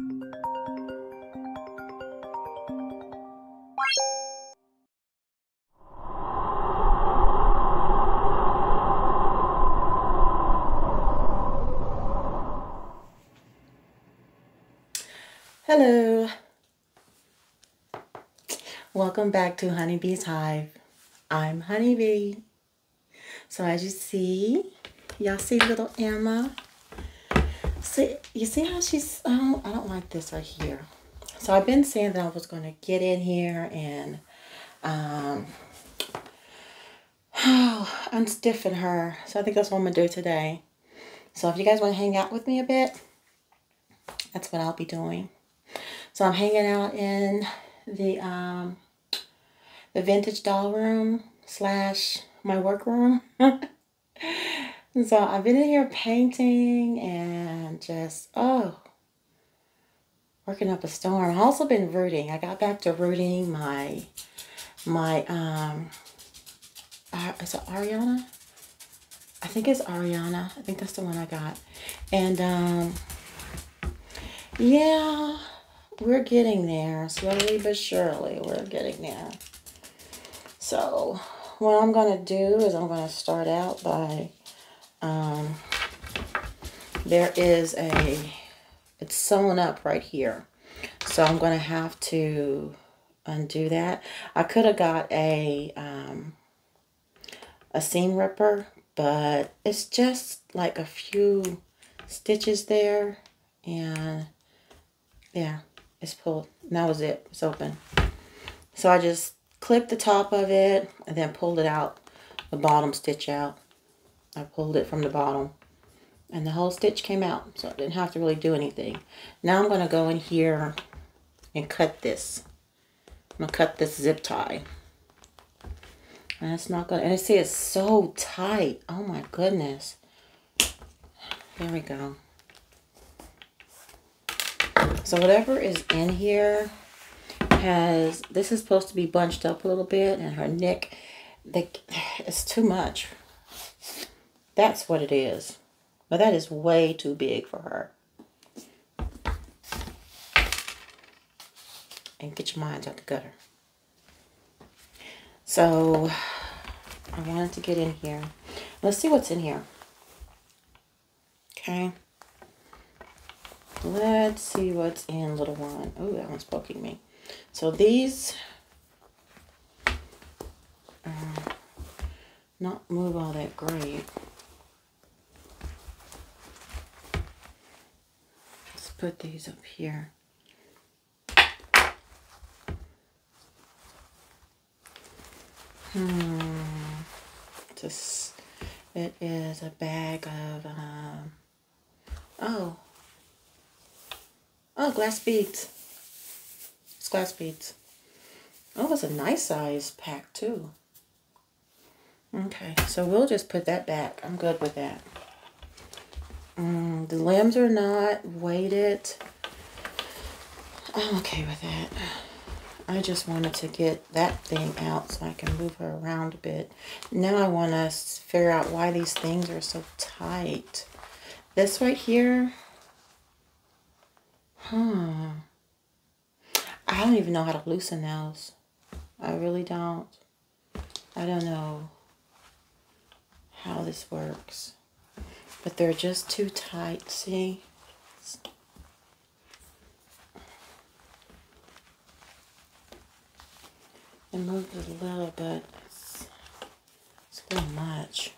Hello. Welcome back to Honeybee's Hive. I'm Honeybee. So as you see, y'all see little Emma. See, you see how she's, oh, I don't like this right here. So I've been saying that I was going to get in here and um, oh, unstiffen her. So I think that's what I'm going to do today. So if you guys want to hang out with me a bit, that's what I'll be doing. So I'm hanging out in the um, the vintage doll room slash my work room. so I've been in here painting and just oh working up a storm. I've also been rooting. I got back to rooting my my um uh, is it Ariana? I think it's Ariana. I think that's the one I got. And um yeah, we're getting there. Slowly but surely, we're getting there. So, what I'm going to do is I'm going to start out by, um, there is a, it's sewn up right here. So I'm going to have to undo that. I could have got a, um, a seam ripper, but it's just like a few stitches there and yeah it's pulled. And that was it. It's open. So I just clipped the top of it and then pulled it out, the bottom stitch out. I pulled it from the bottom and the whole stitch came out. So I didn't have to really do anything. Now I'm going to go in here and cut this. I'm going to cut this zip tie. And it's not going to, and see it's so tight. Oh my goodness. There we go. So whatever is in here has, this is supposed to be bunched up a little bit and her neck, they, it's too much. That's what it is. But that is way too big for her. And get your minds out the gutter. So I wanted to get in here. Let's see what's in here. Okay. Let's see what's in little one. Oh, that one's poking me. So these uh, not move all that great. Put these up here. Hmm. Just it is a bag of um, oh Oh, glass beads. It's glass beads. Oh, it's a nice size pack too. Okay, so we'll just put that back. I'm good with that. Mm, the limbs are not weighted. I'm okay with that. I just wanted to get that thing out so I can move her around a bit. Now I want to figure out why these things are so tight. This right here, Hmm. I don't even know how to loosen those. I really don't. I don't know how this works. But they're just too tight, see? It moved it a little bit. It's, it's a little much.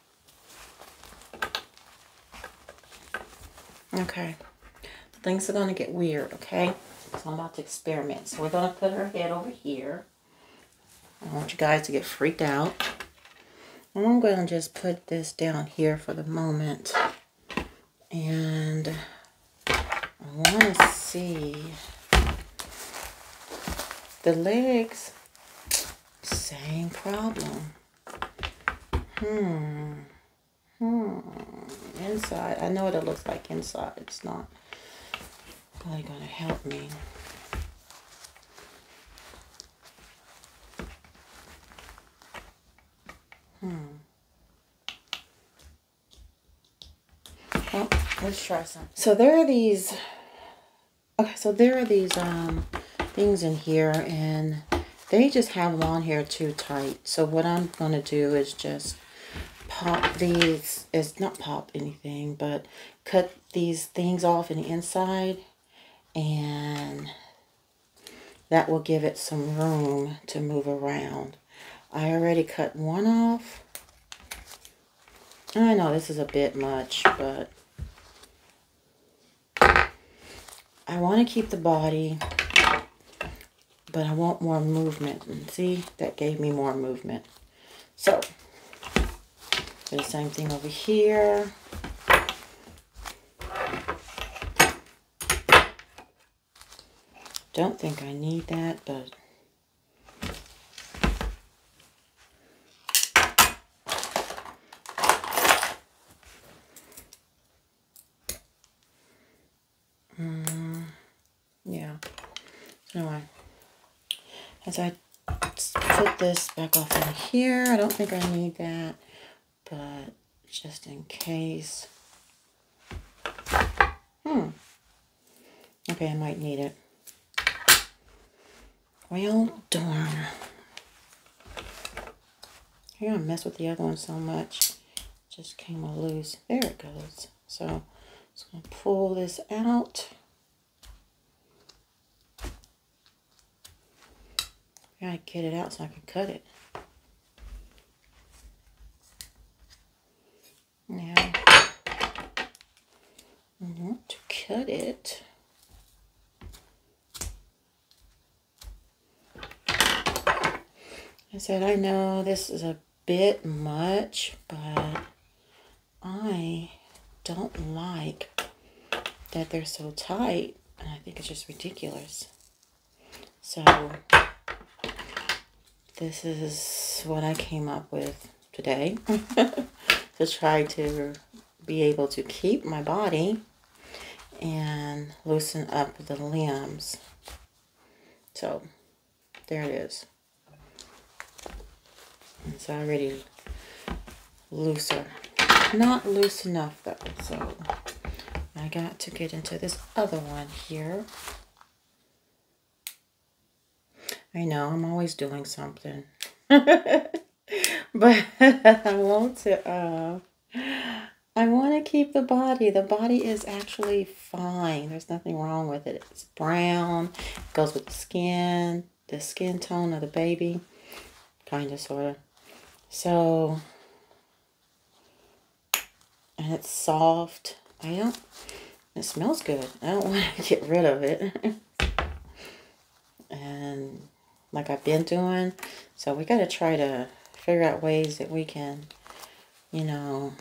Okay things are going to get weird, okay? So I'm about to experiment. So we're going to put her head over here. I want you guys to get freaked out. I'm going to just put this down here for the moment. And I want to see the legs. Same problem. Hmm. Hmm. Inside. I know what it looks like inside. It's not probably going to help me. Hmm. Let's try some. So there are these. Okay, so there are these um, things in here, and they just have on here too tight. So what I'm going to do is just pop these, it's not pop anything, but cut these things off in the inside, and that will give it some room to move around. I already cut one off. I know this is a bit much, but I want to keep the body, but I want more movement. And see, that gave me more movement. So, do the same thing over here. Don't think I need that, but mm, yeah. So anyway, as I put this back off in here, I don't think I need that, but just in case. Hmm. Okay, I might need it. Well, darn. I gotta mess with the other one so much. Just came loose. There it goes. So, just gonna pull this out. Gotta get it out so I can cut it. Now, I want to cut it. I said, I know this is a bit much, but I don't like that they're so tight. And I think it's just ridiculous. So, this is what I came up with today to try to be able to keep my body and loosen up the limbs. So, there it is. It's already looser. Not loose enough though, so I got to get into this other one here. I know, I'm always doing something. but I want to, uh, I want to keep the body. The body is actually fine. There's nothing wrong with it. It's brown. It goes with the skin, the skin tone of the baby. Kind of, sort of. So, and it's soft. I don't, it smells good. I don't want to get rid of it. and like I've been doing. So we got to try to figure out ways that we can, you know,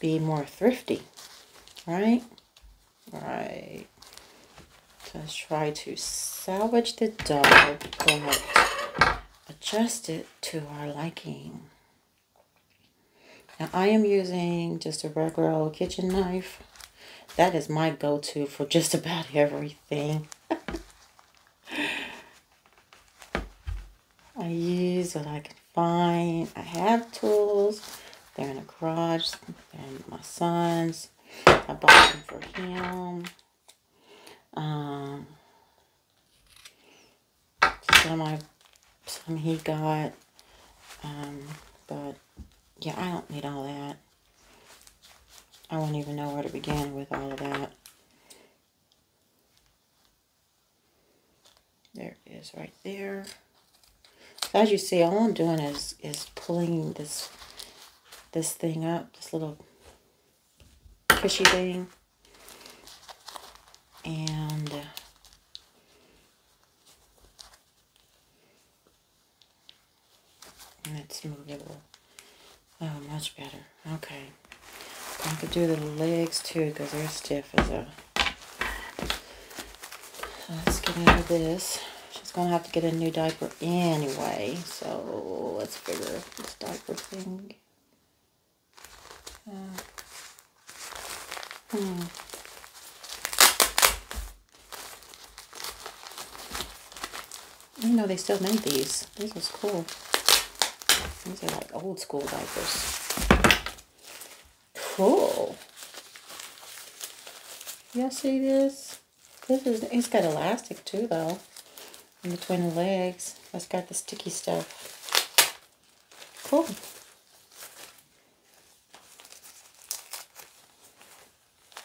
be more thrifty, right? Right. Let's try to salvage the dog, but adjust it to our liking. Now I am using just a regular old kitchen knife. That is my go-to for just about everything. I use what I can find. I have tools. They're in the garage. And my son's. I bought them for him. Um, some I, some he got. Um, but yeah, I don't need all that. I won't even know where to begin with all of that. There it is right there. As you see, all I'm doing is is pulling this this thing up, this little cushy thing. And uh, it's movable. Oh, much better. Okay. I could do the legs too because they're stiff as a... let's get into this. Going to have to get a new diaper anyway. So let's figure this diaper thing. Uh, hmm. You know they still made these. This was cool. These are like old school diapers. Cool. Y'all see this? This is, it's got elastic too though. In between the legs. It's got the sticky stuff. Cool.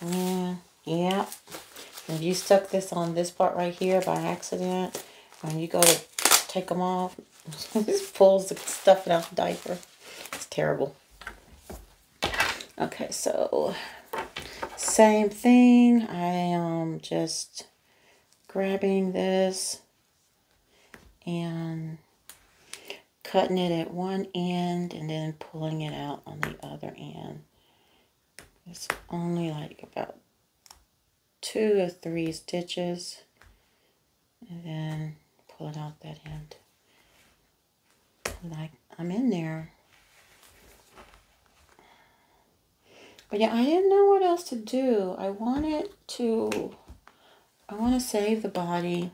Yeah, yeah. If you stuck this on this part right here by accident, when you go to take them off, it pulls the stuff out the diaper. It's terrible. Okay, so same thing. I am just grabbing this and cutting it at one end and then pulling it out on the other end. It's only like about two or three stitches and then pull it out that end. Like I'm in there. But yeah, I didn't know what else to do. I wanted to, I want to save the body.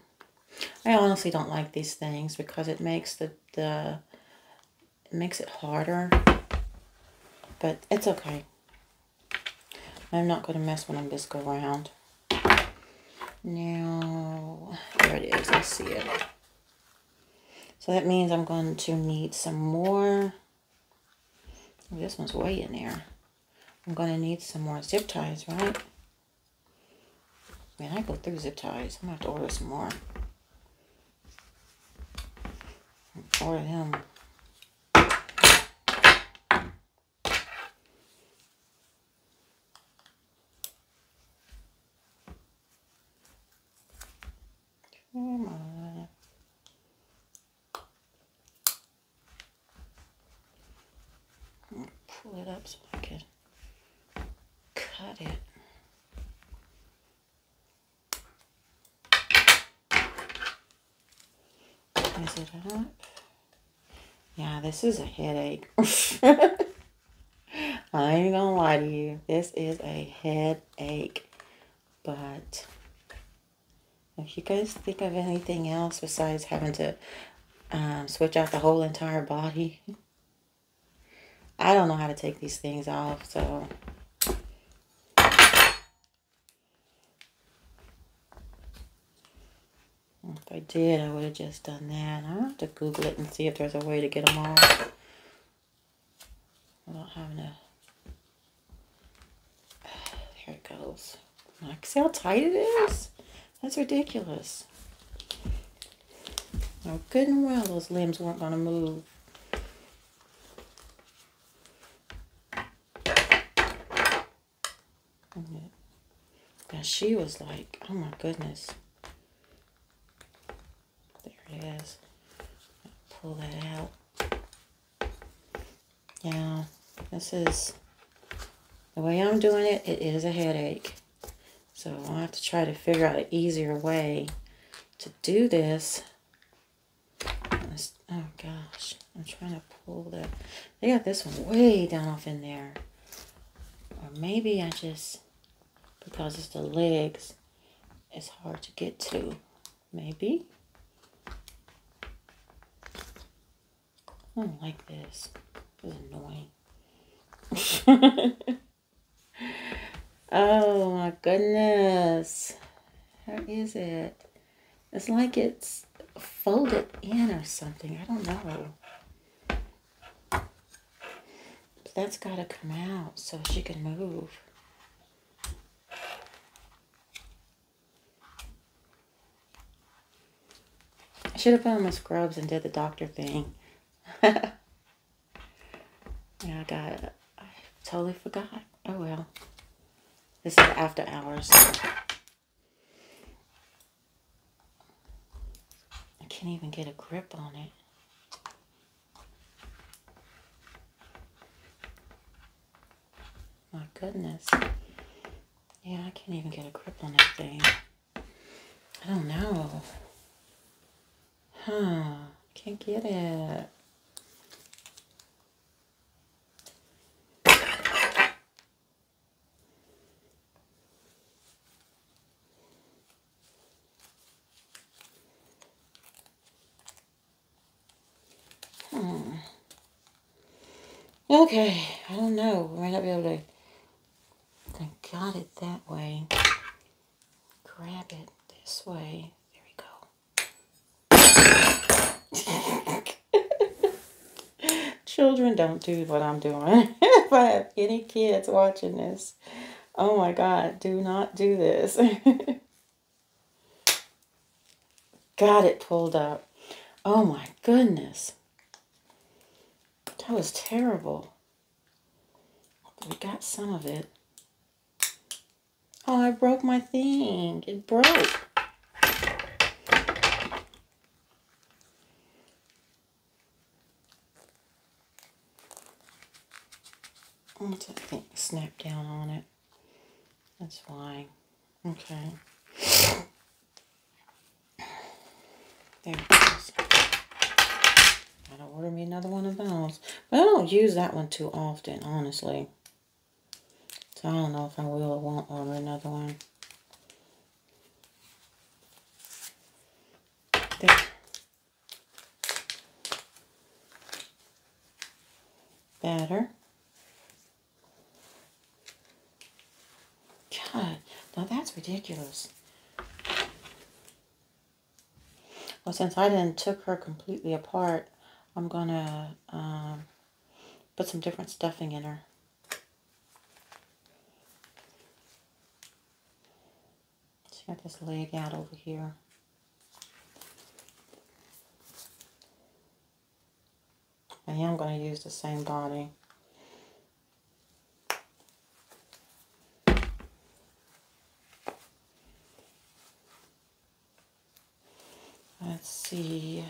I honestly don't like these things because it makes the, the, it makes it harder. But it's okay. I'm not going to mess with them this go around. Now, there it is. I see it. So that means I'm going to need some more. This one's way in there. I'm going to need some more zip ties, right? Man, I go through zip ties. I'm going to have to order some more. Order them. Come on. Pull it up so I can cut it. Is it up? Yeah, this is a headache. I ain't gonna lie to you. This is a headache. But if you guys think of anything else besides having to um, switch out the whole entire body, I don't know how to take these things off, so did, I would have just done that. I'll have to Google it and see if there's a way to get them off without having to... There it goes. Like, see how tight it is? That's ridiculous. Oh, good and well those limbs weren't going to move. And she was like, oh my goodness. It is. Pull that out. Yeah, this is the way I'm doing it, it is a headache. So I'll have to try to figure out an easier way to do this. Oh gosh, I'm trying to pull that. They got this one way down off in there. Or maybe I just, because it's the legs, it's hard to get to. Maybe. I don't like this. This is annoying. Oh my goodness. How is it? It's like it's folded in or something. I don't know. But that's got to come out so she can move. I should have put on my scrubs and did the doctor thing. yeah, I got it. I totally forgot. Oh well. This is after hours. I can't even get a grip on it. My goodness. Yeah, I can't even get a grip on that thing. I don't know. Huh. Can't get it. Okay, I don't know. We might not be able to. I got it that way. grab it this way. There we go. Children don't do what I'm doing. if I have any kids watching this, oh my God, do not do this. Got it pulled up. Oh my goodness. That was terrible. We got some of it. Oh, I broke my thing. It broke. Oh, I think snap down on it. That's why. Okay. There it goes. Gotta order me another one of those. But I don't use that one too often, honestly. So I don't know if I will or won't order another one. There. Better. God, now that's ridiculous. Well, since I didn't took her completely apart, I'm gonna um, put some different stuffing in her. She got this leg out over here. I am going to use the same body. Let's see.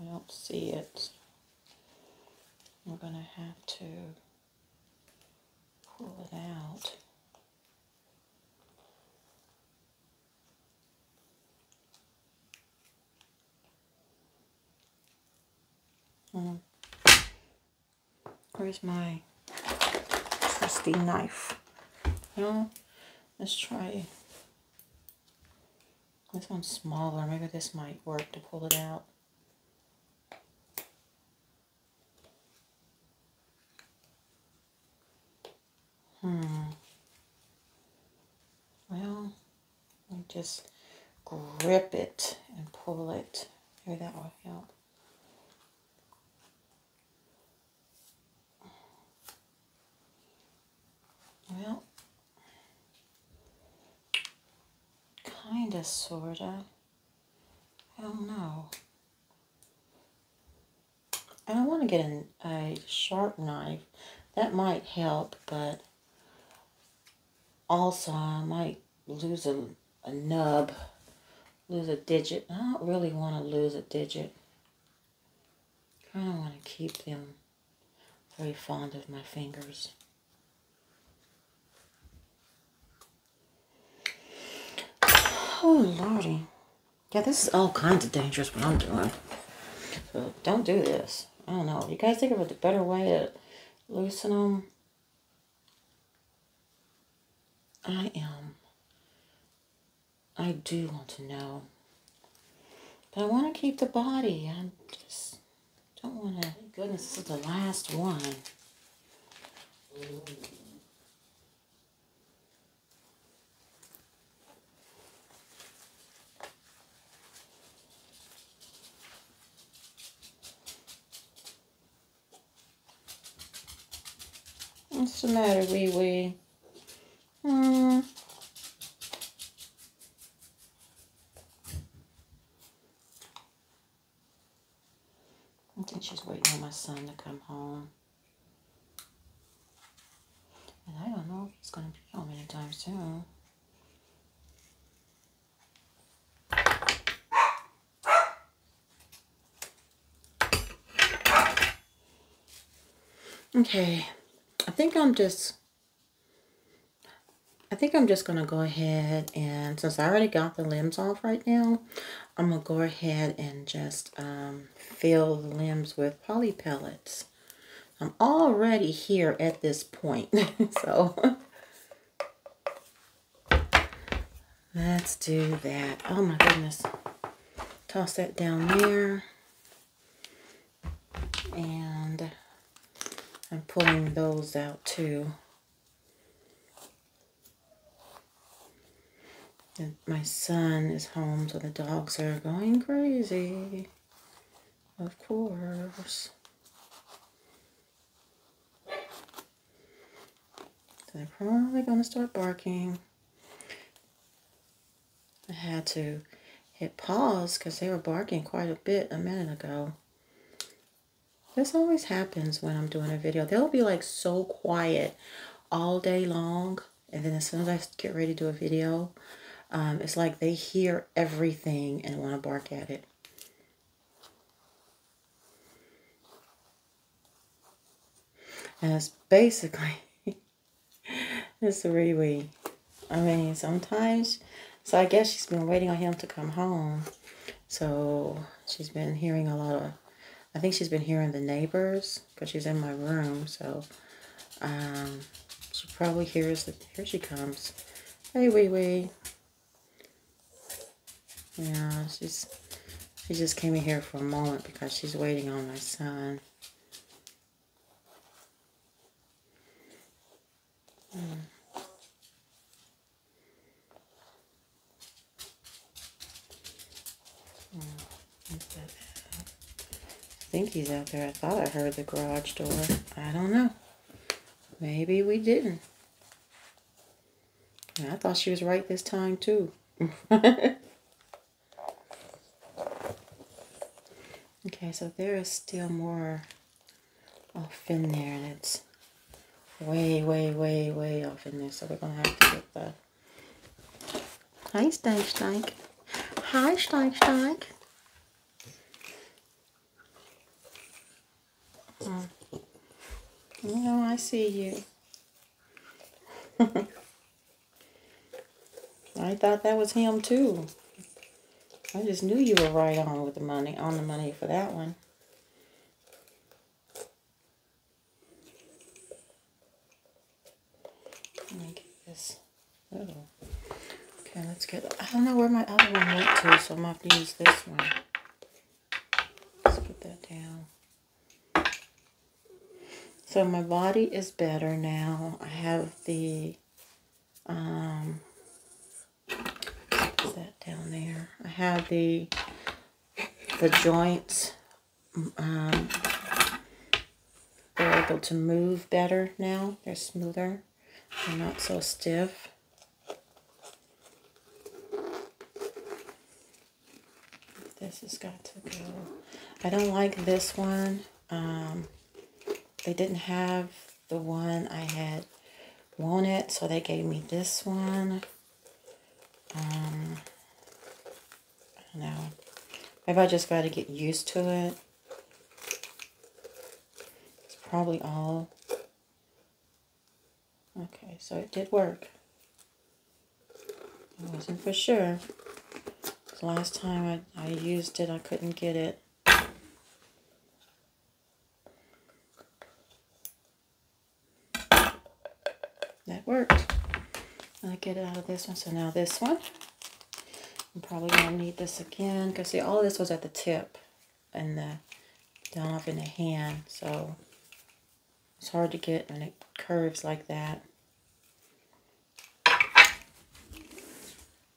I don't see it. I'm going to have to pull it out. Hmm. Where's my trusty knife? Well, let's try this one's smaller. Maybe this might work to pull it out. Hmm. Well, I just grip it and pull it. Maybe that will help. Well, Kinda, sorta. I don't know. I don't want to get an, a sharp knife. That might help, but also I might lose a, a nub, lose a digit. I don't really want to lose a digit. I kind of want to keep them very fond of my fingers. Oh, lordy. Yeah, this is all kinds of dangerous what I'm doing. So don't do this. I don't know. You guys think of a better way to loosen them? I am. I do want to know. But I want to keep the body. I just don't want to. Goodness, this is the last one. What's the matter, wee wee? Hmm. I think she's waiting on my son to come home. And I don't know if he's going to be home anytime soon. Okay, I think I'm just, I think I'm just going to go ahead and, since I already got the limbs off right now, I'm going to go ahead and just um, fill the limbs with poly pellets. I'm already here at this point, so let's do that. Oh my goodness. Toss that down there. And I'm pulling those out too. And my son is home, so the dogs are going crazy. Of course. They're probably going to start barking. I had to hit pause because they were barking quite a bit a minute ago. This always happens when I'm doing a video. They'll be like so quiet all day long. And then as soon as I get ready to do a video, um, it's like they hear everything and want to bark at it. And it's basically, it's wee I mean, sometimes, so I guess she's been waiting on him to come home. So she's been hearing a lot of, I think she's been hearing the neighbors because she's in my room. So um, she probably hears that, here she comes. Hey, wee wee. Yeah, she's, she just came in here for a moment because she's waiting on my son. Hmm. I think he's out there. I thought I heard the garage door. I don't know. Maybe we didn't. I thought she was right this time, too. okay, so there is still more off in there, and it's way, way, way, way off in there. So we're going to have to get the... Hi, Stank. Hi, Stank. Oh. No, I see you. I thought that was him too. I just knew you were right on with the money, on the money for that one. Let me get this. Oh. Okay, let's get, I don't know where my other one went to, so I'm going to use this one. Let's put that down. So my body is better now. I have the, um, that down there. I have the, the joints, um, they're able to move better now. They're smoother. They're not so stiff. This has got to go. I don't like this one. Um, they didn't have the one I had wanted, so they gave me this one. Um, I don't know. Maybe I just got to get used to it. It's probably all. Okay, so it did work. I wasn't for sure. The Last time I, I used it, I couldn't get it. That worked. I get it out of this one. So now this one. I'm probably going to need this again. Because see, all of this was at the tip. And the down off in the hand. So it's hard to get when it curves like that.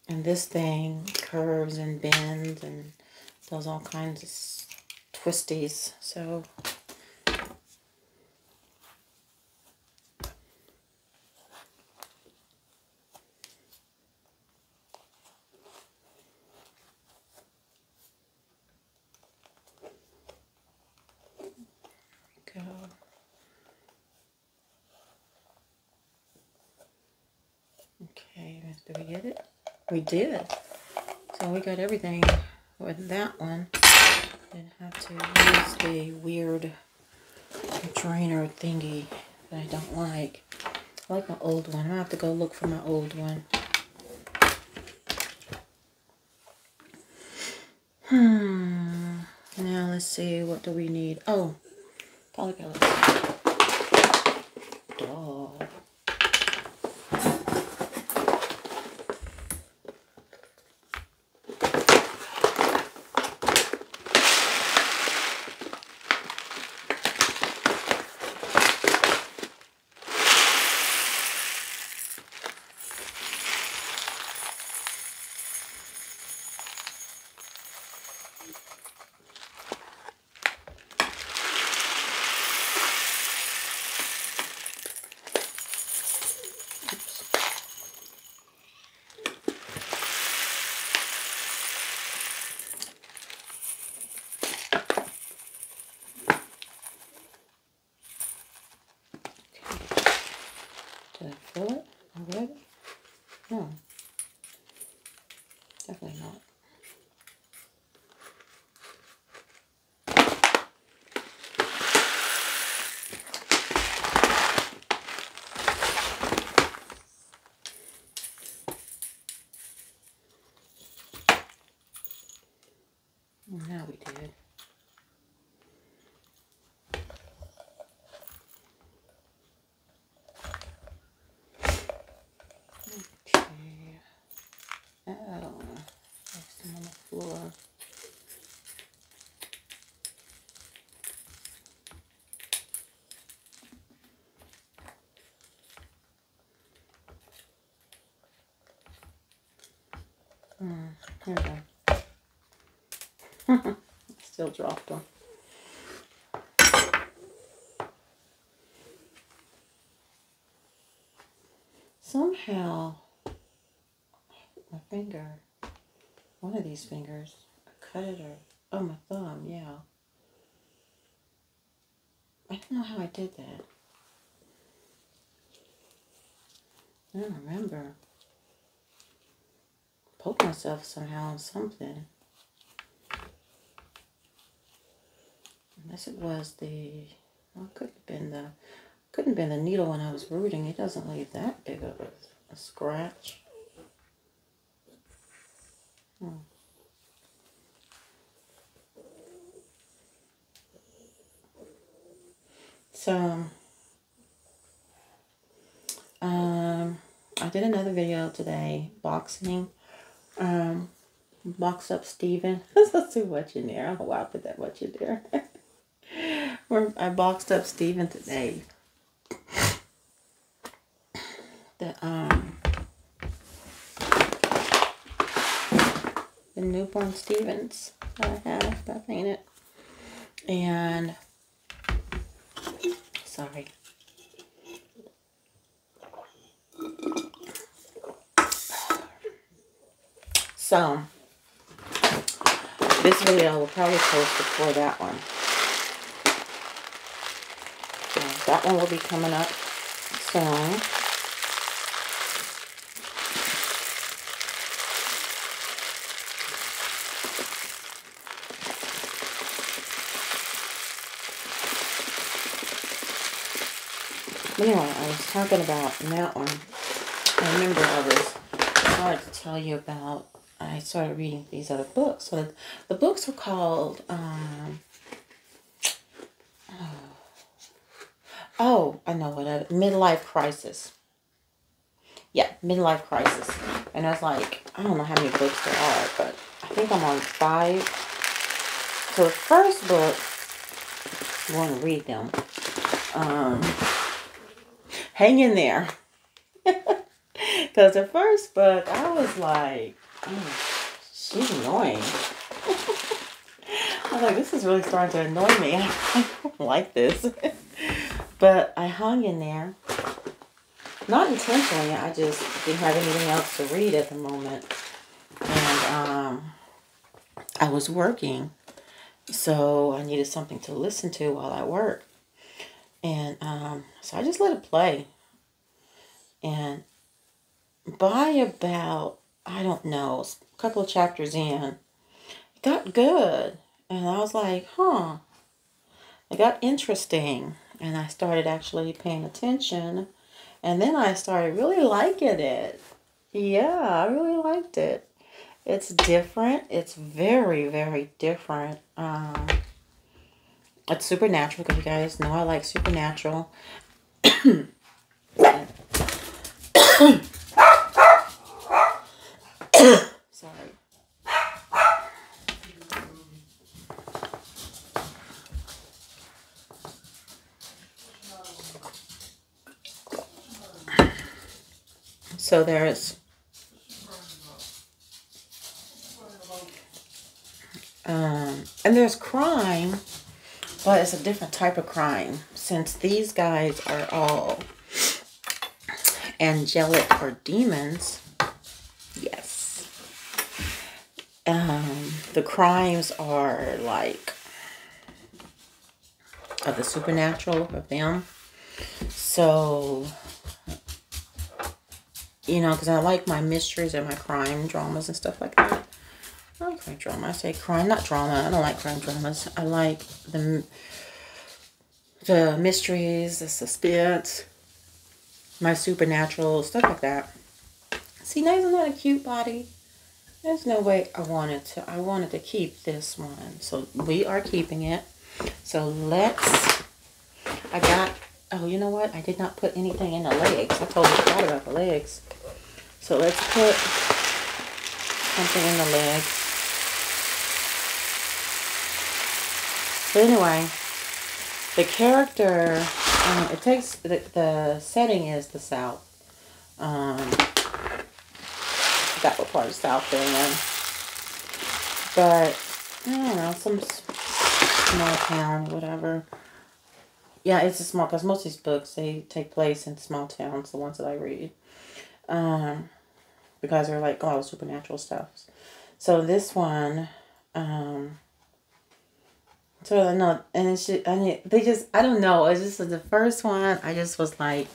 And this thing curves and bends and does all kinds of twisties. So We did. So we got everything with that one. Didn't have to use the weird drainer thingy that I don't like. I like my old one. I'm gonna have to go look for my old one. Hmm. Now let's see. What do we need? Oh, polypellets. Dog. Hmm, here we go. Still dropped them. Somehow, my finger, one of these fingers, I cut it or, oh, my thumb, yeah. I don't know how I did that. I don't remember. Poke myself somehow on something. Unless it was the, well, it could have been the, couldn't have been the needle when I was rooting. It doesn't leave that big of a, a scratch. Hmm. So, um, I did another video today, boxing. Um, box up Steven. That's too much in there. I don't know why I put that much in there. I boxed up Steven today. The um the newborn Stevens that I have that I painted. And sorry. So this video will probably post before that one. So that one will be coming up soon. Anyway, I was talking about that one. I remember I was trying to tell you about I started reading these other books. So the, books are called, um, oh, oh, I know what, a midlife crisis. Yeah, midlife crisis. And I was like, I don't know how many books there are, but I think I'm on five. So the first book, you want to read them, um, hang in there. Because the first book, I was like, oh, she's annoying. I was like, this is really starting to annoy me. I don't like this. but I hung in there. Not intentionally, I just didn't have anything else to read at the moment. And um, I was working. So I needed something to listen to while I work. And um, so I just let it play. And by about, I don't know, a couple of chapters in, it got good. And I was like, huh, it got interesting. And I started actually paying attention. And then I started really liking it. Yeah, I really liked it. It's different. It's very, very different. Um, it's supernatural because you guys know I like supernatural. Sorry. So there's um, and there's crime, but it's a different type of crime since these guys are all angelic or demons. Yes. Um, the crimes are like of the supernatural of them. So you know, because I like my mysteries and my crime dramas and stuff like that. I like crime drama. I say crime, not drama. I don't like crime dramas. I like the the mysteries, the suspense, my supernatural stuff like that. See, now isn't that a cute body? There's no way I wanted to. I wanted to keep this one, so we are keeping it. So let's. I got. Oh, you know what? I did not put anything in the legs. I totally forgot about the legs. So let's put something in the legs. So anyway, the character, um, it takes, the, the setting is the South. Um, that what part of South they're in. But, I don't know, some small town, whatever. Yeah, it's a small, because most of these books, they take place in small towns, the ones that I read. Um, because they're like a lot of supernatural stuff. So this one, um, so I know, and it's just, I mean, they just, I don't know. It's just the first one. I just was like,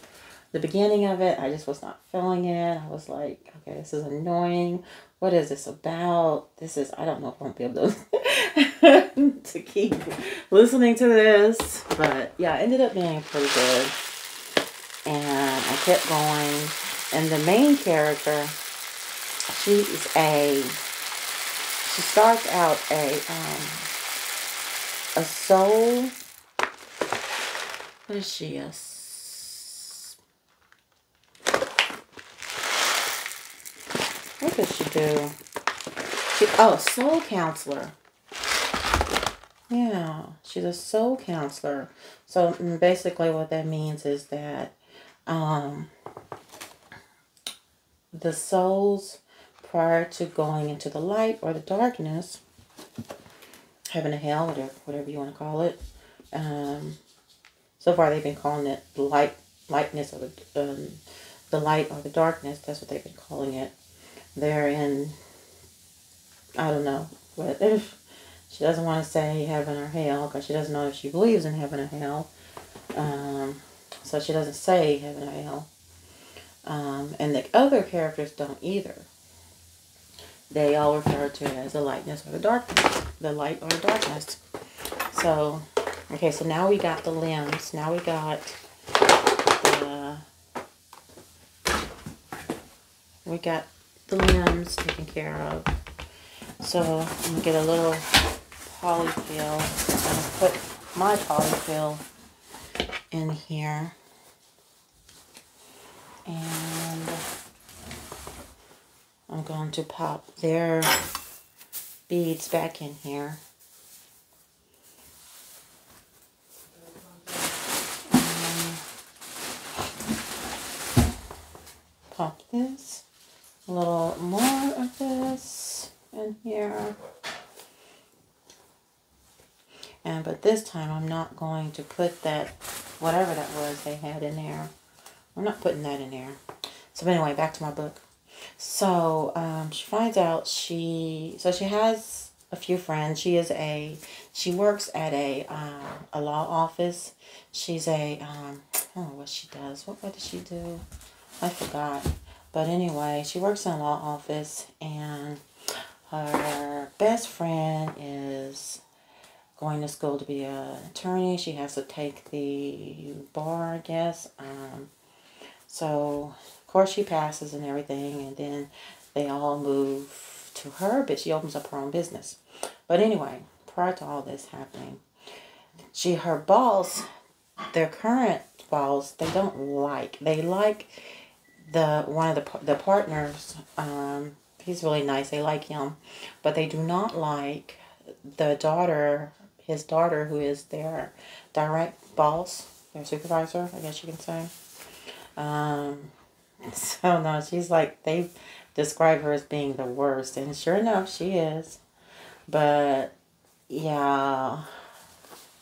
the beginning of it, I just was not feeling it. I was like, okay, this is annoying. What is this about? This is, I don't know if gonna be able to, to keep listening to this. But yeah, it ended up being pretty good. And I kept going. And the main character, she is a, she starts out a, um, a soul, what is she, a What does she do? She, oh, soul counselor. Yeah, she's a soul counselor. So mm, basically what that means is that um, the souls prior to going into the light or the darkness, heaven or hell, whatever, whatever you want to call it. Um, so far they've been calling it the light, lightness or the, um, the light or the darkness. That's what they've been calling it they're in, I don't know, but if she doesn't want to say heaven or hell because she doesn't know if she believes in heaven or hell. Um, so she doesn't say heaven or hell. Um, and the other characters don't either. They all refer to it as the lightness or the darkness, the light or darkness. So, okay, so now we got the limbs. Now we got the, we got the limbs taken care of. So I'm gonna get a little polyfill. I'm gonna put my polyfill in here. And I'm going to pop their beads back in here. pop this a little more of this in here. And but this time I'm not going to put that, whatever that was they had in there. I'm not putting that in there. So anyway, back to my book. So um, she finds out she, so she has a few friends. She is a, she works at a, um, a law office. She's a, um, I don't know what she does. What, what does she do? I forgot. But anyway, she works in a law office and her best friend is going to school to be an attorney. She has to take the bar, I guess. Um, so, of course, she passes and everything, and then they all move to her, but she opens up her own business. But anyway, prior to all this happening, she, her boss, their current boss, they don't like. They like the one of the the partners. Um, he's really nice. They like him, but they do not like the daughter. His daughter, who is their direct boss, their supervisor, I guess you can say. Um, so no, she's like they describe her as being the worst, and sure enough, she is. But yeah,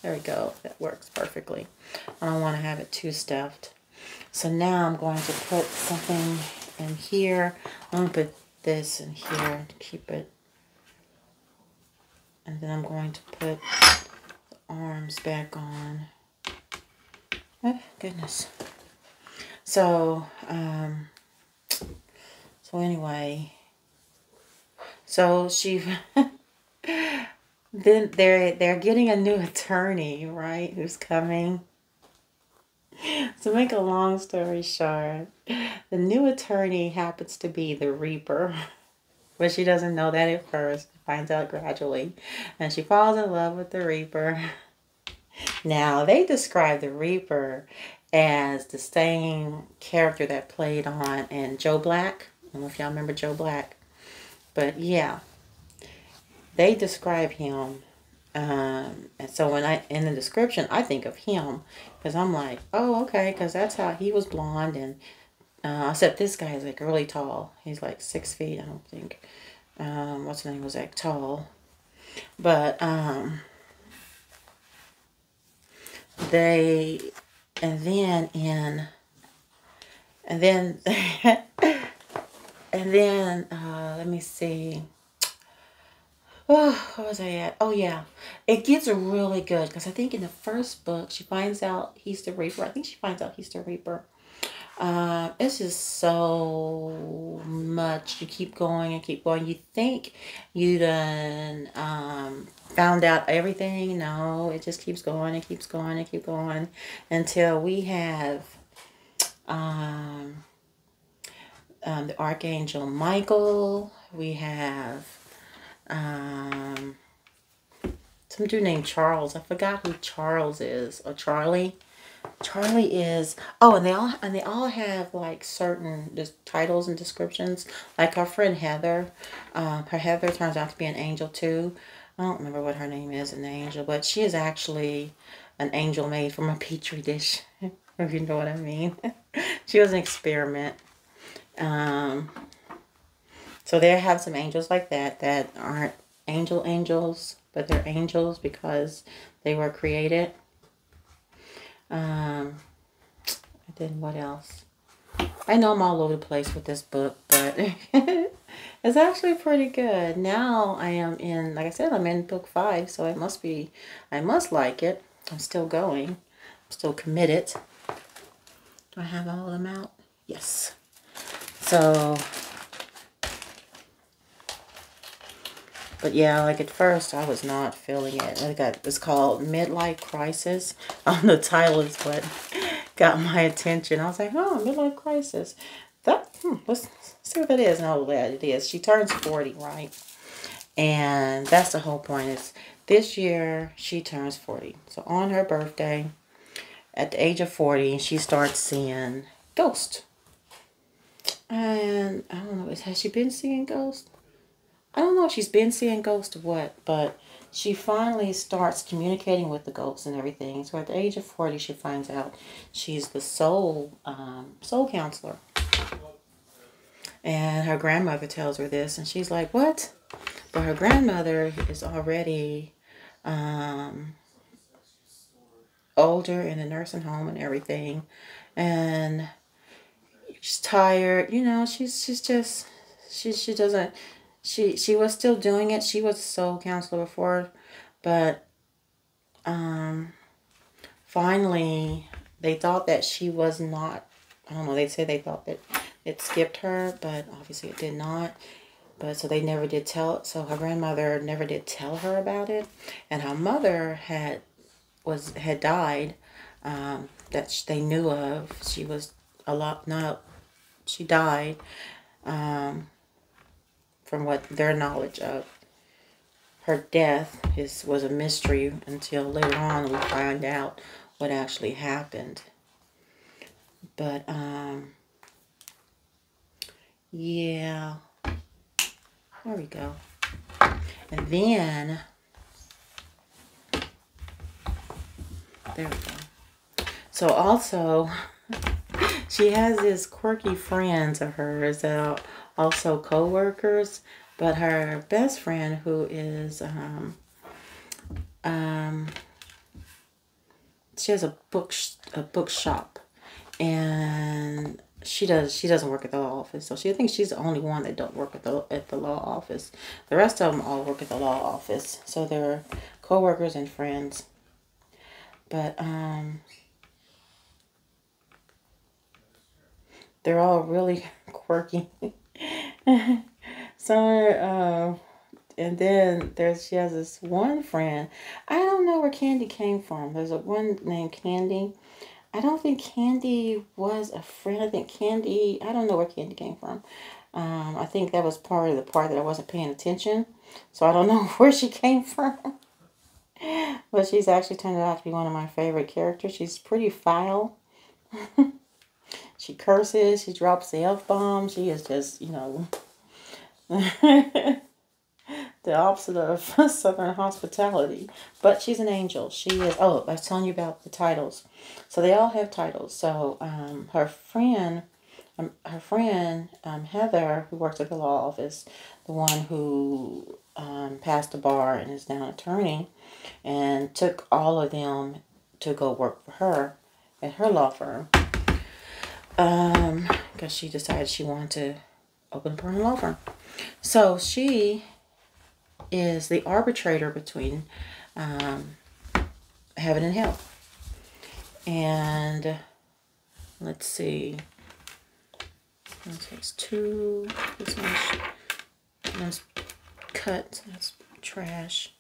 there we go. That works perfectly. I don't want to have it too stuffed. So now I'm going to put something in here. I'm going to put this in here to keep it. And then I'm going to put the arms back on. Oh, goodness. So, um, So anyway, so she then they're they're getting a new attorney, right? Who's coming. To make a long story short, the new attorney happens to be the Reaper. But she doesn't know that at first. Finds out gradually. And she falls in love with the Reaper. Now, they describe the Reaper as the same character that played on in Joe Black. I don't know if y'all remember Joe Black. But yeah, they describe him. Um, and so when I, in the description, I think of him because I'm like, oh, okay, because that's how he was blonde. And uh, except this guy is like really tall. He's like six feet, I don't think. Um, what's his name was like tall. But, um, they and then in and then and then uh let me see oh what was i at oh yeah it gets really good because i think in the first book she finds out he's the reaper i think she finds out he's the reaper uh, it's just so much. You keep going and keep going. You think you done um, found out everything. No, it just keeps going and keeps going and keep going until we have um, um, the Archangel Michael. We have um, some dude named Charles. I forgot who Charles is or Charlie. Charlie is oh, and they all and they all have like certain just titles and descriptions. Like our friend Heather, um, her Heather turns out to be an angel too. I don't remember what her name is the angel, but she is actually an angel made from a petri dish, if you know what I mean. she was an experiment. Um, so they have some angels like that that aren't angel angels, but they're angels because they were created. Um, then what else? I know I'm all over the place with this book, but it's actually pretty good. Now I am in, like I said, I'm in book five, so it must be, I must like it. I'm still going. I'm still committed. Do I have all of them out? Yes. So, but yeah, like at first I was not feeling it. I got, it's called Midlife Crisis. On the title is what got my attention. I was like, oh, midlife crisis. That, hmm, let's see what that is and how it is. She turns 40, right? And that's the whole point is this year she turns 40. So on her birthday, at the age of 40, she starts seeing ghosts. And I don't know, has she been seeing ghosts? I don't know if she's been seeing ghosts or what, but she finally starts communicating with the ghosts and everything. So at the age of 40, she finds out she's the soul, um, soul counselor. And her grandmother tells her this, and she's like, what? But her grandmother is already um, older in a nursing home and everything. And she's tired, you know, she's, she's just, she, she doesn't, she she was still doing it. She was soul counselor before, but um, finally they thought that she was not. I don't know. They said they thought that it skipped her, but obviously it did not. But so they never did tell. So her grandmother never did tell her about it, and her mother had was had died. Um, that they knew of. She was a lot. Not she died. Um, from what their knowledge of. Her death is was a mystery until later on we find out what actually happened. But um yeah. There we go. And then there we go. So also she has this quirky friends of hers that also co-workers but her best friend who is um, um, she has a book a bookshop and she does she doesn't work at the law office so she I think she's the only one that don't work at the at the law office. The rest of them all work at the law office so they're co-workers and friends. But um they're all really quirky Summer, uh, and then there's she has this one friend. I don't know where Candy came from. There's a one named Candy. I don't think Candy was a friend. I think Candy. I don't know where Candy came from. Um, I think that was part of the part that I wasn't paying attention. So I don't know where she came from. but she's actually turned out to be one of my favorite characters. She's pretty foul. She curses. She drops the f bomb. She is just you know. the opposite of Southern hospitality. But she's an angel. She is. Oh, I was telling you about the titles. So they all have titles. So um, her friend, um, her friend um, Heather, who works at the law office, the one who um, passed the bar and is now an attorney, and took all of them to go work for her at her law firm. Um, because she decided she wanted to open up her own law firm. So she is the arbitrator between um, heaven and hell. And let's see. That takes two. This one's, one's cut. That's trash.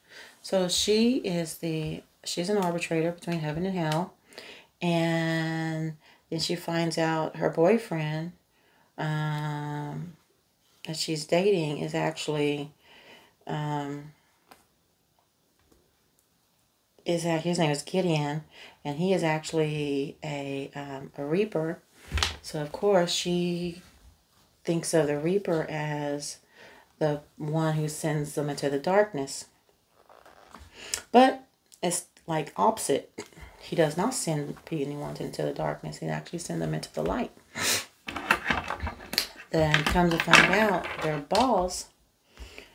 So she is the she's an arbitrator between heaven and hell. And then she finds out her boyfriend um, that she's dating is actually um, is that his name is Gideon, and he is actually a um, a reaper. So of course she thinks of the reaper as the one who sends them into the darkness. But it's like opposite. He does not send anyone into the darkness. He actually sends them into the light. Then come to find out, their boss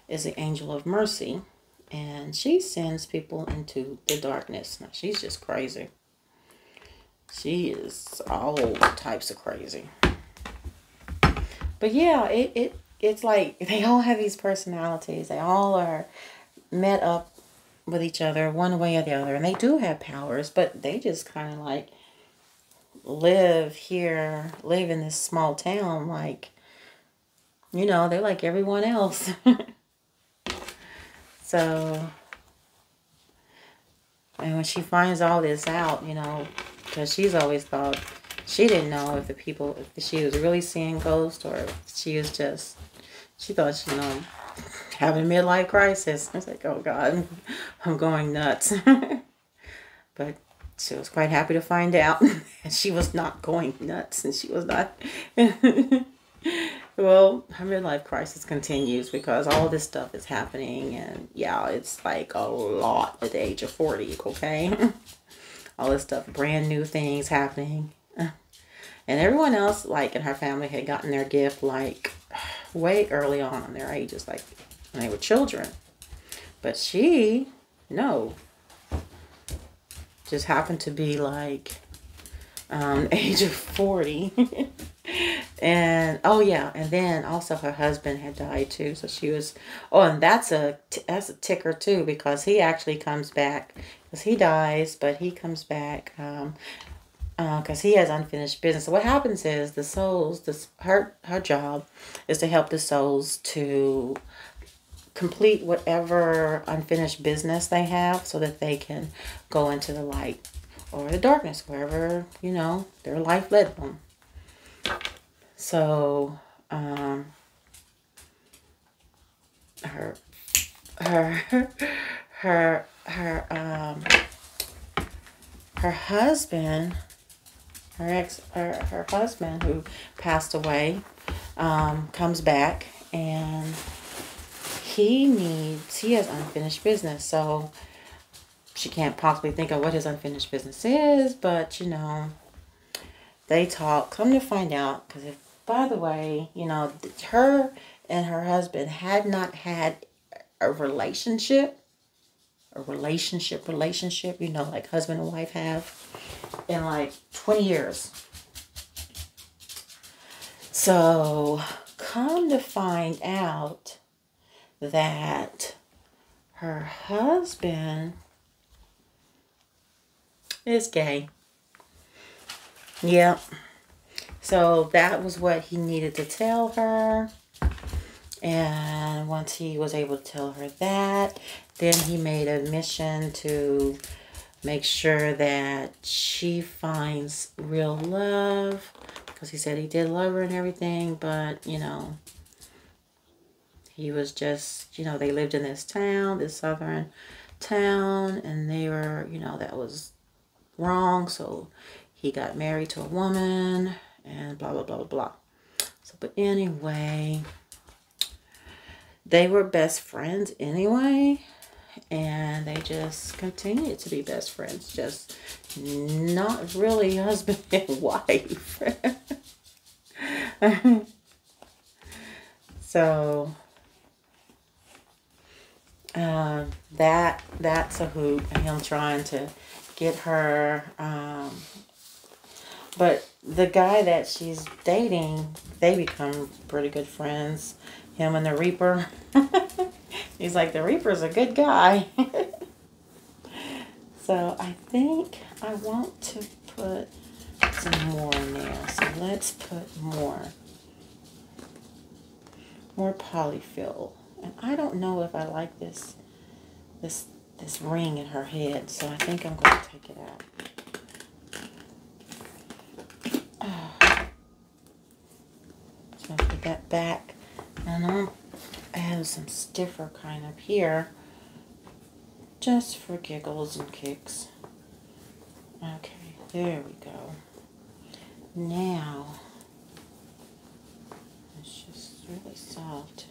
is the angel of mercy, and she sends people into the darkness. Now she's just crazy. She is all types of crazy. But yeah, it, it it's like they all have these personalities. They all are met up with each other one way or the other. And they do have powers, but they just kind of like live here, live in this small town like, you know, they're like everyone else. So, and when she finds all this out, you know, because she's always thought she didn't know if the people, if she was really seeing ghosts or she was just, she thought, she, you know, having a midlife crisis. I was like, oh God, I'm going nuts. but she was quite happy to find out she was not going nuts and she was not. Well, her midlife crisis continues because all this stuff is happening, and yeah, it's like a lot at the age of 40, okay? all this stuff, brand new things happening. And everyone else, like in her family, had gotten their gift like way early on in their ages, like when they were children. But she, no, just happened to be like um, age of 40. and oh yeah and then also her husband had died too so she was oh and that's a that's a ticker too because he actually comes back because he dies but he comes back um because uh, he has unfinished business. So what happens is the souls this her her job is to help the souls to complete whatever unfinished business they have so that they can go into the light or the darkness wherever you know their life led them. So, um, her, her, her, her, um, her husband, her ex, her, her husband who passed away, um, comes back and he needs, he has unfinished business. So she can't possibly think of what his unfinished business is, but you know, they talk. Come to find out, because if by the way, you know, her and her husband had not had a relationship, a relationship, relationship, you know, like husband and wife have in like 20 years. So, come to find out that her husband is gay. Yep. So that was what he needed to tell her. And once he was able to tell her that, then he made a mission to make sure that she finds real love because he said he did love her and everything, but you know, he was just, you know, they lived in this town, this southern town, and they were, you know, that was wrong. So he got married to a woman and blah, blah, blah, blah, blah. So, but anyway, they were best friends anyway and they just continued to be best friends just not really husband and wife. So uh, that that's a hoop him trying to get her um, but the guy that she's dating they become pretty good friends him and the reaper He's like, the Reaper's a good guy. so I think I want to put some more in there. So let's put more. More polyfill. And I don't know if I like this this this ring in her head, so I think I'm going to take it out. So put that back. And I'm I have some stiffer kind up here just for giggles and kicks. Okay, there we go. Now, it's just really soft.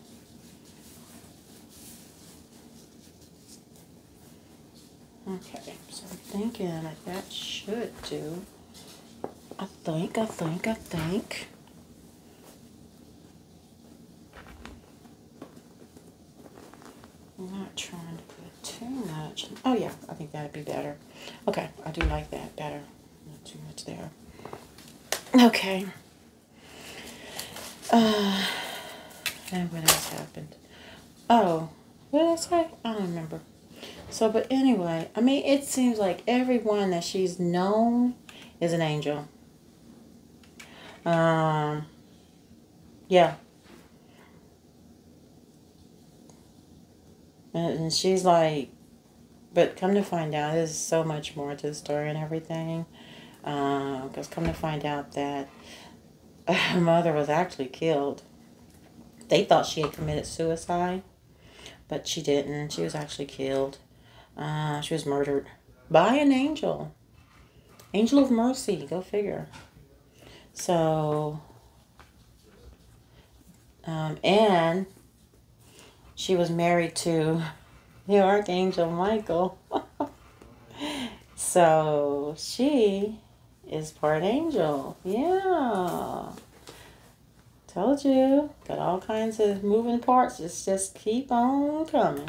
Okay, so I'm thinking that that should do. I think, I think, I think. I'm not trying to put too much. Oh yeah, I think that'd be better. Okay, I do like that better. Not too much there. Okay. Uh, and what else happened? Oh, what did I? I don't remember. So, but anyway, I mean, it seems like everyone that she's known is an angel. Um, yeah, And she's like, but come to find out, there's so much more to the story and everything. Because uh, come to find out that her mother was actually killed. They thought she had committed suicide, but she didn't. She was actually killed. Uh, she was murdered by an angel. Angel of mercy, go figure. So, um, and she was married to the Archangel Michael. so she is part angel. Yeah. Told you. Got all kinds of moving parts. It's just keep on coming.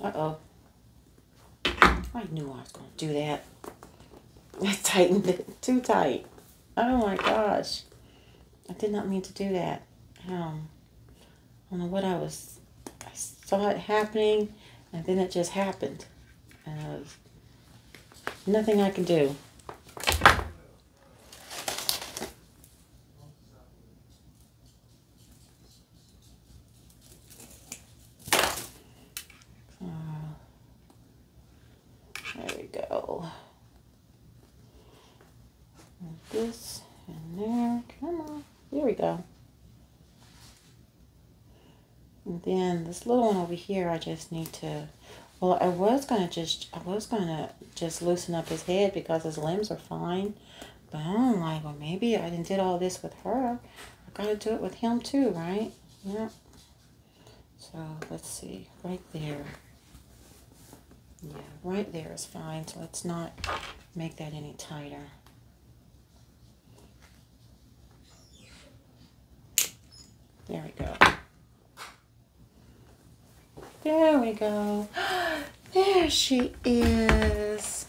Uh-oh. I knew I was going to do that. I tightened it too tight. Oh my gosh. I did not mean to do that. Um, I don't know what I was, I saw it happening and then it just happened. And was nothing I can do. Uh, there we go. And this and there. Come on. Here we go. And then this little one over here, I just need to, well, I was going to just, I was going to just loosen up his head because his limbs are fine. But I'm like, well, maybe I didn't did all this with her. I got to do it with him too, right? Yeah. So let's see, right there. Yeah, right there is fine. So let's not make that any tighter. There we go. There we go. There she is.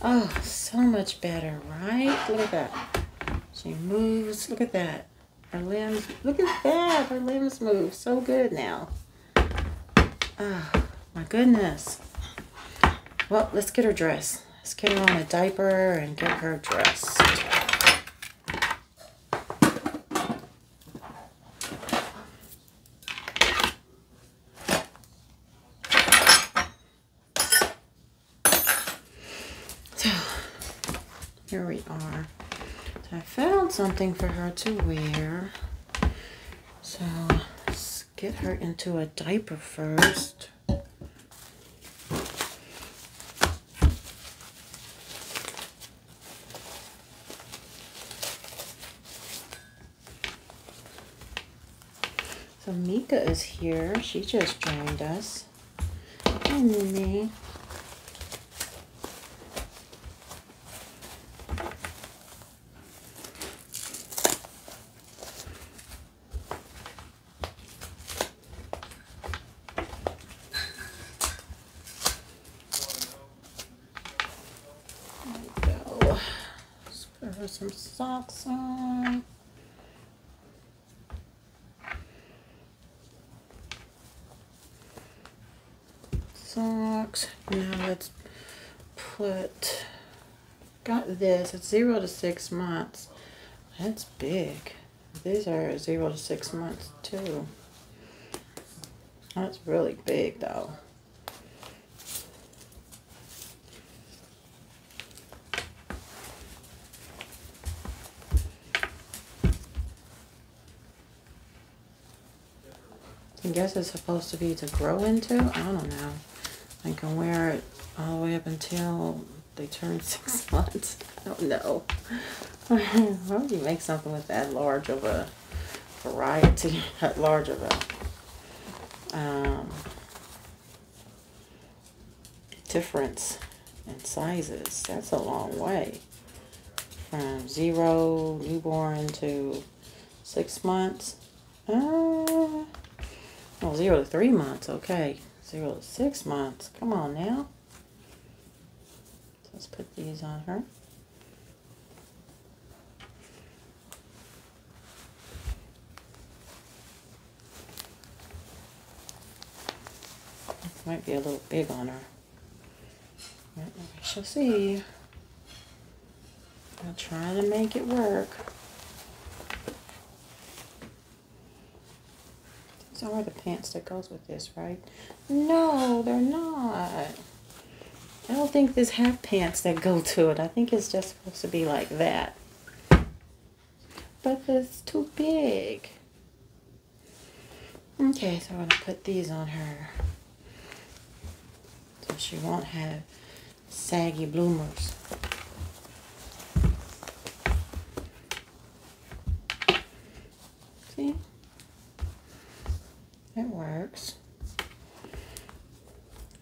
Oh, so much better, right? Look at that. She moves. Look at that. Her limbs, look at that. Her limbs move so good now. Oh, my goodness. Well, let's get her dressed. Let's get her on a diaper and get her dressed. here we are. So I found something for her to wear. So let's get her into a diaper first. So Mika is here. She just joined us. Hi, Mimi. There we go. Her some socks on. Socks. Now let's put. Got this. It's zero to six months. That's big. These are zero to six months too. That's really big though. Guess it's supposed to be to grow into. I don't know. I can wear it all the way up until they turn six months. I don't know. Why would you make something with that large of a variety, that large of a um, difference in sizes? That's a long way. From zero newborn to six months. Uh, Oh, zero to three months. Okay. Zero to six months. Come on now. Let's put these on her. Might be a little big on her. We shall see. I'll try to make it work. Are the pants that goes with this, right? No, they're not. I don't think there's half pants that go to it. I think it's just supposed to be like that. But it's too big. Okay, so I'm going to put these on her. So she won't have saggy bloomers. See? It works.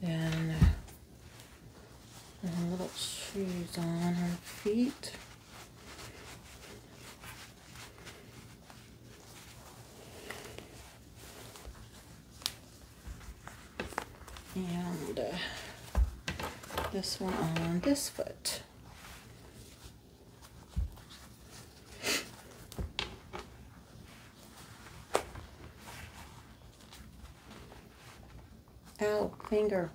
Then uh, little shoes on her feet. And uh, one on this foot. Ow, finger.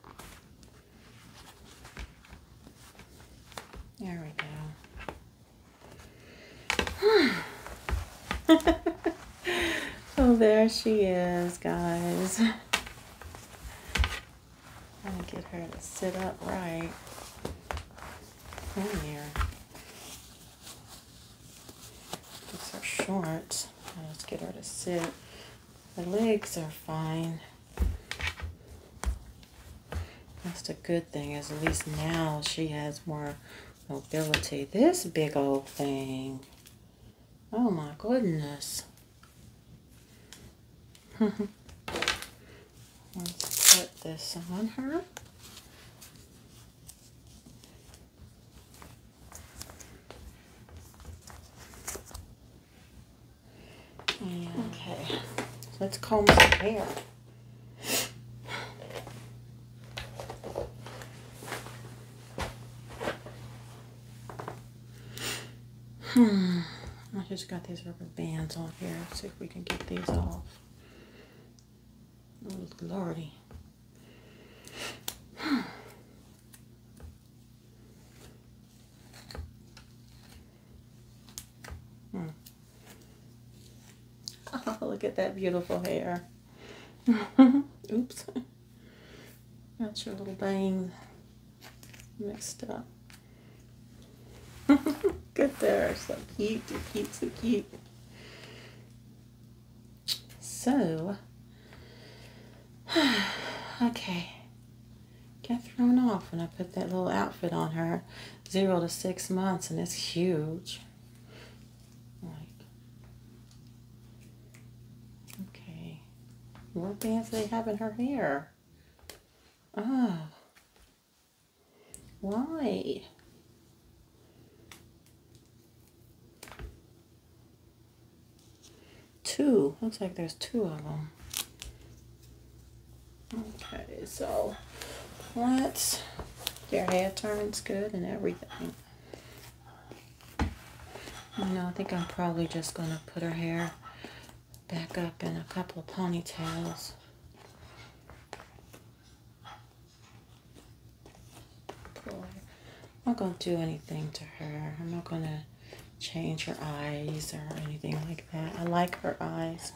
There we go. oh, there she is, guys. Gotta get her to sit up Come here. These are short. Let's get her to sit. Her legs are fine. That's the good thing is at least now she has more mobility. This big old thing. Oh my goodness. Let's put this on her. Okay, hair. Hmm. I just got these rubber bands on here. Let's see if we can get these off. Oh, lordy. Hmm. Oh, look at that beautiful hair. Oops. Got your little bangs mixed up. Good there. So cute, so cute, so cute. So, okay. Got thrown off when I put that little outfit on her. Zero to six months, and it's huge. Like, okay. What bands they have in her hair? Oh. Why? Two. Looks like there's two of them. Okay, so let's. Your hair turns good and everything. You know, I think I'm probably just going to put her hair back up in a couple of ponytails. I'm not going to do anything to her. I'm not going to change her eyes or anything like that. I like her eyes,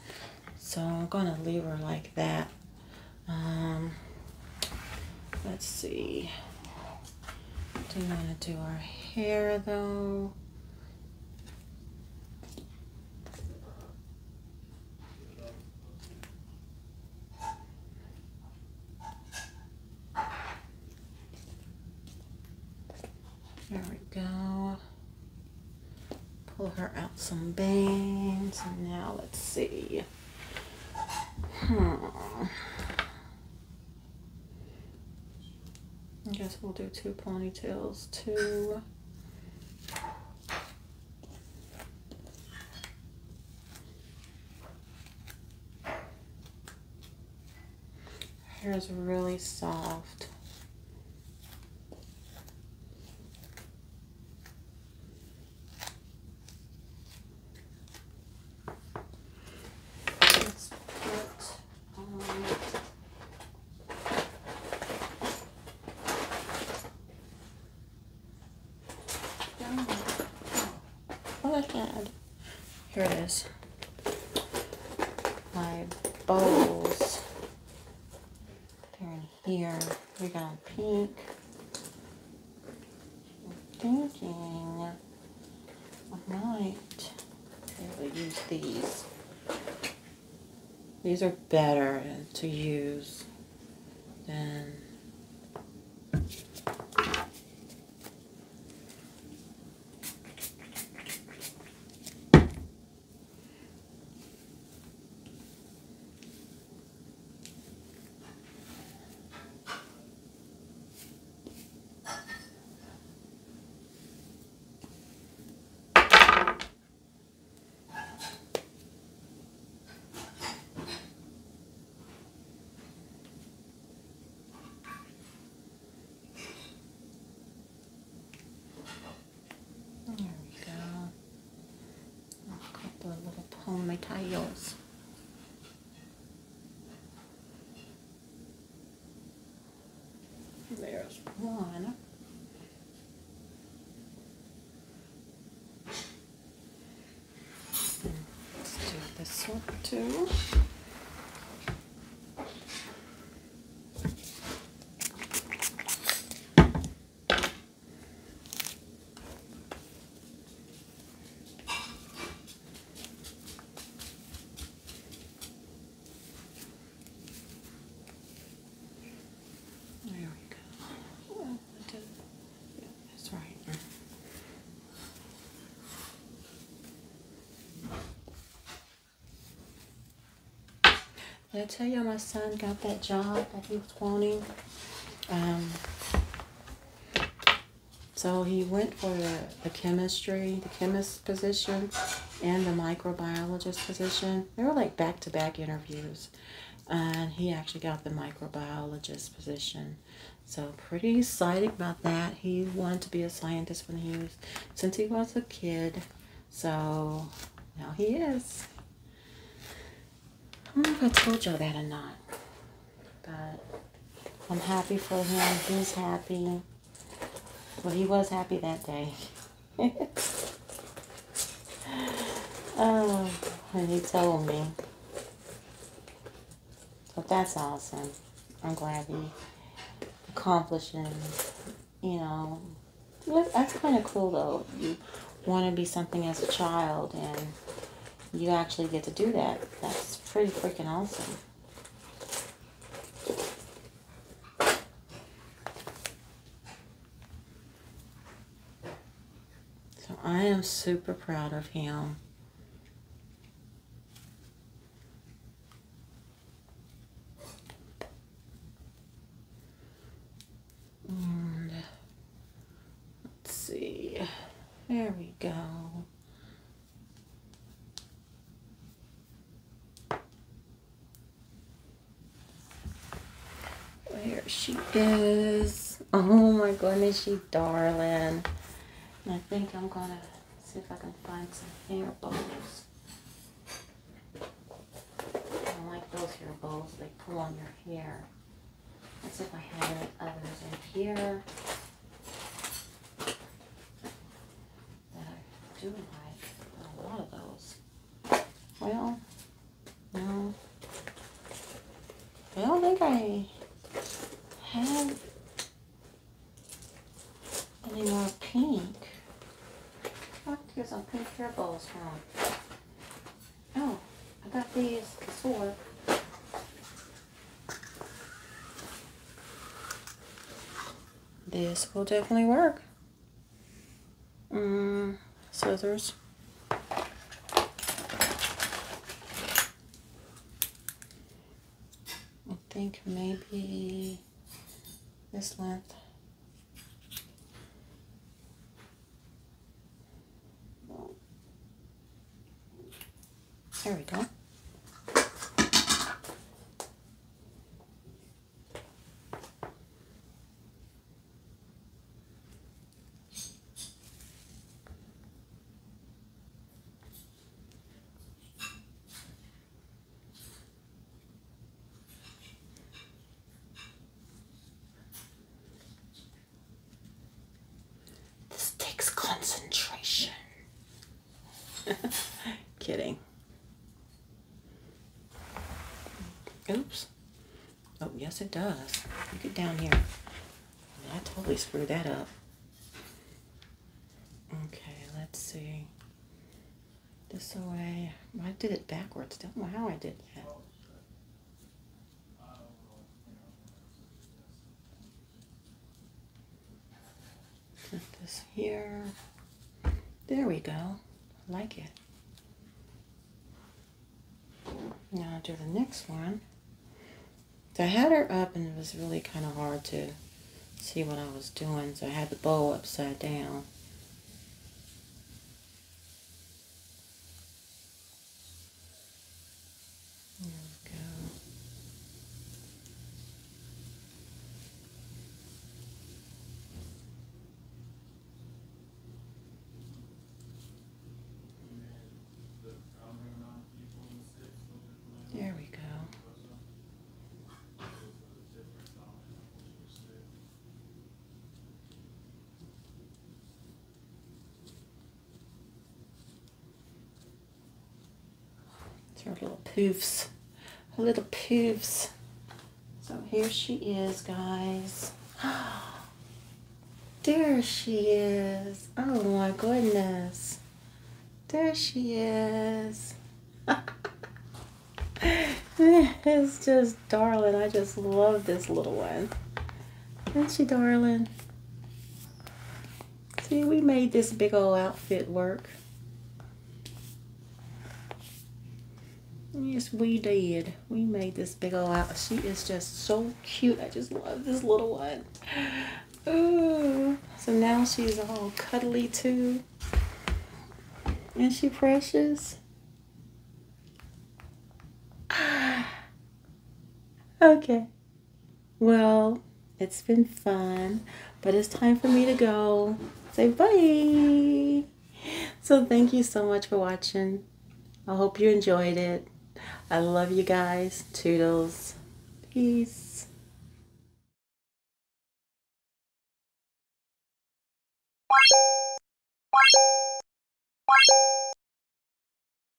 so I'm going to leave her like that. Um, let's see. Do you want to do our hair though? There we go. Pull her out some bangs. Now let's see. Hmm. I guess we'll do two ponytails too. Hair is really soft. Let's put, um, What I had. Here it is. My bows. They're in here. We got pink. I'm thinking I might be able to use these. These are better to use than There we go. A couple of little ponytails. There's one. Let's do this one too. There we go. Oh, I did- yeah, That's right. Did I tell y'all my son got that job that he was wanting? Um, so he went for the, the chemistry, the chemist position, and the microbiologist position. They were like back to back interviews. And he actually got the microbiologist position. So pretty excited about that. He wanted to be a scientist when he was since he was a kid. So now he is. I don't know if I told y'all that or not. But I'm happy for him. He's happy. Well, he was happy that day. oh, and he told me. So that's awesome. I'm glad he accomplishing, you know, that's kind of cool though. You want to be something as a child and you actually get to do that. That's pretty freaking awesome. So I am super proud of him. And let's see. There we go. There she is. Oh my goodness, she darling. And I think I'm gonna see if I can find some hair bows. I don't like those hair bows, they pull on your hair. Let's see if I have any others in here. I do like. A lot of those. Well, no. I don't think I have any more pink. What is some pink hair balls from? Oh, I got these before. This will definitely work. Mm, scissors. I think maybe this length. There we go. This takes concentration. Kidding. Oops. Oh, yes, it does. Look it down here. I totally screwed that up. Okay, let's see. This way. I did it backwards. Don't know how I did that. Put this here. There we go. I like it. Now I'll do the next one. So I had her up and it was really kind of hard to see what I was doing. So I had the bowl upside down. There we go. There we go. It's her little poofs. Her little poofs. So here she is, guys. There she is. Oh my goodness. There she is. it's just darling. I just love this little one. Isn't she darling? See, we made this big old outfit work. Yes, we did. We made this big ol' out. She is just so cute. I just love this little one. Ooh. So now she's all cuddly too. Isn't she precious? Okay. Well, it's been fun, but it's time for me to go. Say bye. So thank you so much for watching. I hope you enjoyed it. I love you guys. Toodles. Peace.